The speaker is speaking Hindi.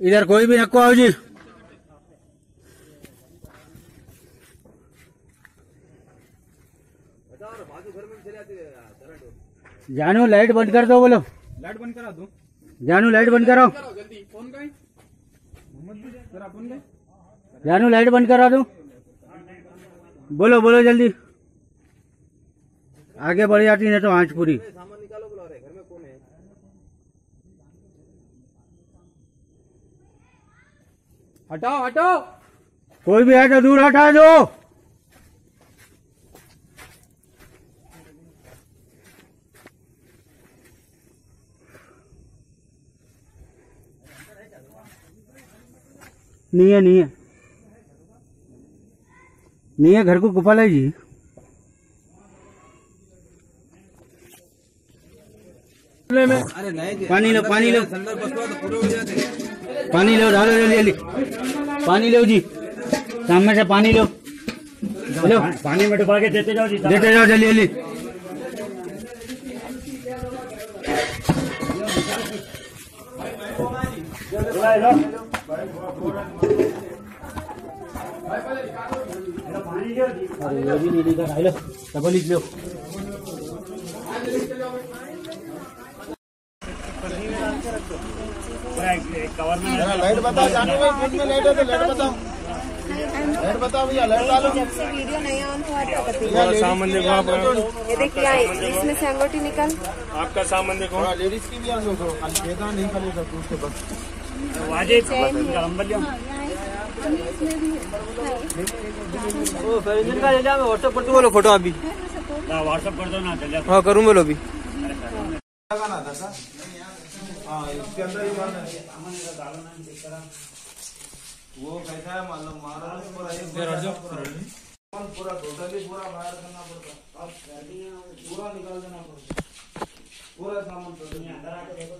इधर कोई भी रखो आओ जी। जानू लाइट बंद कर दो बोलो। लाइट बंद करा दो। जानू लाइट बंद कराओ काय जानू लाइट बंद करा दो। बोलो बोलो जल्दी। आगे बढ़ जाती नहीं तो आँच पूरी। हटाओ हटाओ कोई भी है तो दूर हटा दो। नहीं है नहीं है। नहीं है, घर को गुफा है जी। अरे नहीं पानी लो पानी लो। तो पूरे उड़ जाते पानी लो डालो जल्दी जल्दी। पानी लो जी। सामने से पानी लो। लो पानी में डुबा के देते जाओ जी देते जाओ जल्दी जल्दी। अरे ये भी नहीं दिखा खाई लो डबल लो। कवर में लाइट बताओ जाने में लाइट है तो लाइट बताओ। लाइट बताओ भैया लाइट डालो जब से वीडियो नहीं ऑन हुआ था सामान देखो आप। ये देखिए इसमें से अंगूठी निकल। आपका सामान देखो। लेडीज़ की भी नहीं खाली सब उसके बस। वाजे अंबलियों बोलो फ़ोटो अभी। व्हाट्सअप कर दो ना चल हाँ करूँ बोलो अभी लगाना था? सर हाँ इसके अंदर ही मारना वो कैसा है मालूम? मारा तो पूरा एक पूरा। पूरा टोटली पूरा बाहर करना पड़ता। अब पूरा निकाल देना पड़ता। पूरा सामान टोटली अंदर आके देखो